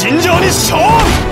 尋常に勝負！